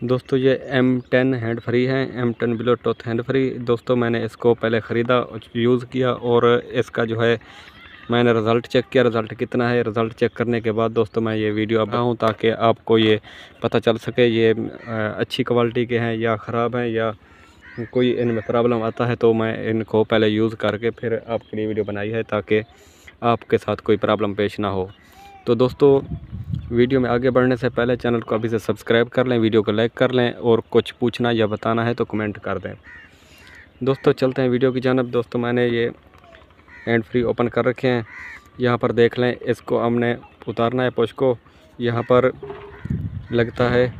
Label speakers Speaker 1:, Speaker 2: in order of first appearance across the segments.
Speaker 1: दोस्तों, ये M ten hand free है। M ten Bluetooth hand free दोस्तों, मैंने इसको पहले ख़रीदा यूज़ किया और इसका जो है, मैंने रिज़ल्ट चेक किया। रिज़ल्ट कितना है? रिज़ल्ट चेक करने के बाद दोस्तों, मैं ये वीडियो अब हूँ ताकि आपको ये पता चल सके, ये अच्छी क्वालिटी के हैं या ख़राब हैं या कोई इनमें प्रॉब्लम आता है तो मैं इनको पहले यूज़ करके फिर आपके लिए वीडियो बनाई है ताकि आपके साथ कोई प्रॉब्लम पेश ना हो। तो दोस्तों वीडियो में आगे बढ़ने से पहले चैनल को अभी से सब्सक्राइब कर लें, वीडियो को लाइक कर लें और कुछ पूछना या बताना है तो कमेंट कर दें। दोस्तों, चलते हैं वीडियो की जानब। दोस्तों, मैंने ये हैंड फ्री ओपन कर रखे हैं। यहाँ पर देख लें, इसको हमने उतारना है पुश को यहाँ पर लगता है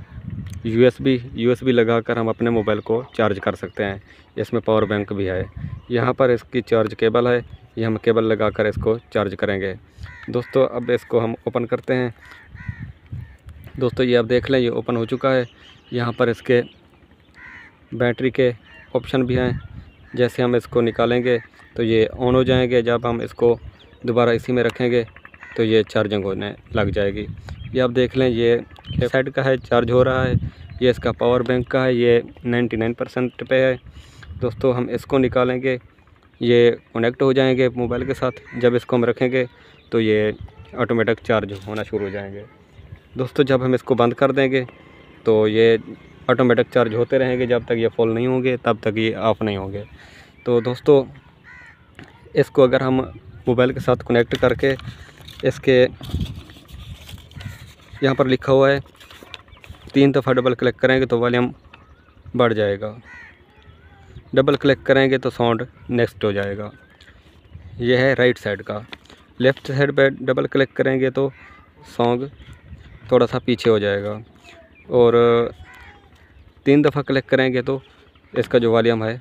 Speaker 1: यूएसबी यूएसबी लगाकर हम अपने मोबाइल को चार्ज कर सकते हैं। इसमें पावर बैंक भी है। यहाँ पर इसकी चार्ज केबल है। ये हम केबल लगाकर इसको चार्ज करेंगे। दोस्तों, अब इसको हम ओपन करते हैं। दोस्तों, ये आप देख लें, ये ओपन हो चुका है। यहाँ पर इसके बैटरी के ऑप्शन भी हैं। जैसे हम इसको निकालेंगे तो ये ऑन हो जाएँगे। जब हम इसको दोबारा इसी में रखेंगे तो ये चार्जिंग होने लग जाएगी। ये आप देख लें, ये साइड का है, चार्ज हो रहा है। ये इसका पावर बैंक का है, ये 99 परसेंट पे है। दोस्तों, हम इसको निकालेंगे। ये कनेक्ट हो जाएँगे मोबाइल के साथ, जब इसको हम रखेंगे तो ये ऑटोमेटिक चार्ज होना शुरू हो जाएँगे। दोस्तों, जब हम इसको बंद कर देंगे तो ये ऑटोमेटिक चार्ज होते रहेंगे जब तक ये फुल नहीं होंगे, तब तक ये ऑफ़ नहीं होंगे। तो दोस्तों, इसको अगर हम मोबाइल के साथ कनेक्ट करके इसके यहाँ पर लिखा हुआ है, तीन दफ़ा डबल क्लिक करेंगे तो वॉल्यूम बढ़ जाएगा। डबल क्लिक करेंगे तो साउंड नेक्स्ट हो जाएगा। यह है राइट साइड का। लेफ़्ट साइड पर डबल क्लिक करेंगे तो सॉन्ग थोड़ा सा पीछे हो जाएगा। और तीन दफ़ा क्लिक करेंगे तो इसका जो वॉल्यूम है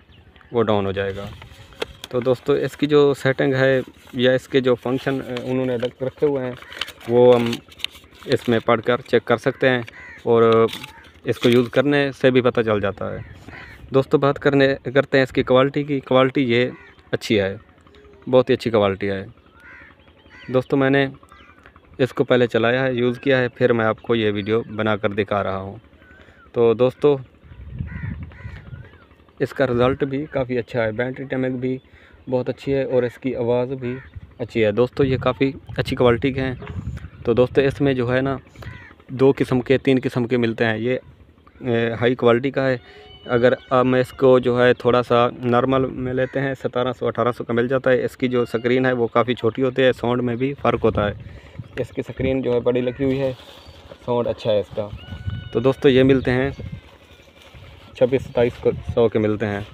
Speaker 1: वो डाउन हो जाएगा। तो दोस्तों, इसकी जो सेटिंग है या इसके जो फ़ंक्शन उन्होंने अलग रखे हुए हैं, वो हम इसमें पढ़कर चेक कर सकते हैं। और इसको यूज़ करने से भी पता चल जाता है। दोस्तों, बात करने, करते हैं इसकी क्वालिटी की। क्वालिटी ये अच्छी है बहुत ही अच्छी क्वालिटी है दोस्तों, मैंने इसको पहले चलाया है यूज़ किया है, फिर मैं आपको ये वीडियो बना कर दिखा रहा हूँ। तो दोस्तों, इसका रिज़ल्ट भी काफ़ी अच्छा है। बैटरी टैमिक भी बहुत अच्छी है और इसकी आवाज़ भी अच्छी है। दोस्तों, ये काफ़ी अच्छी क्वालिटी के हैं। तो दोस्तों, इसमें जो है ना, दो किस्म के, तीन किस्म के मिलते हैं। ये हाई क्वालिटी का है अगर हम इसको जो है थोड़ा सा नॉर्मल में लेते हैं, सतारह सौ, अठारह सौ का मिल जाता है। इसकी जो स्क्रीन है वो काफ़ी छोटी होती है, साउंड में भी फ़र्क होता है। इसकी स्क्रीन जो है बड़ी लगी हुई है, साउंड अच्छा है इसका। तो दोस्तों, ये मिलते हैं, छब्बीस, सताईस सौ के मिलते हैं।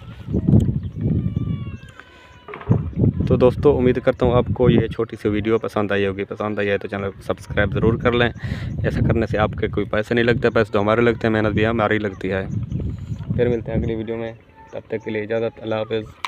Speaker 1: तो दोस्तों, उम्मीद करता हूँ आपको ये छोटी सी वीडियो पसंद आई होगी। पसंद आई है तो चैनल को सब्सक्राइब ज़रूर कर लें। ऐसा करने से आपके कोई पैसे नहीं लगते, पैसे तो हमारे लगते हैं, मेहनत भी हमारी लगती है। फिर मिलते हैं अगली वीडियो में। तब तक के लिए इजाज़त अल्लाह हाफ़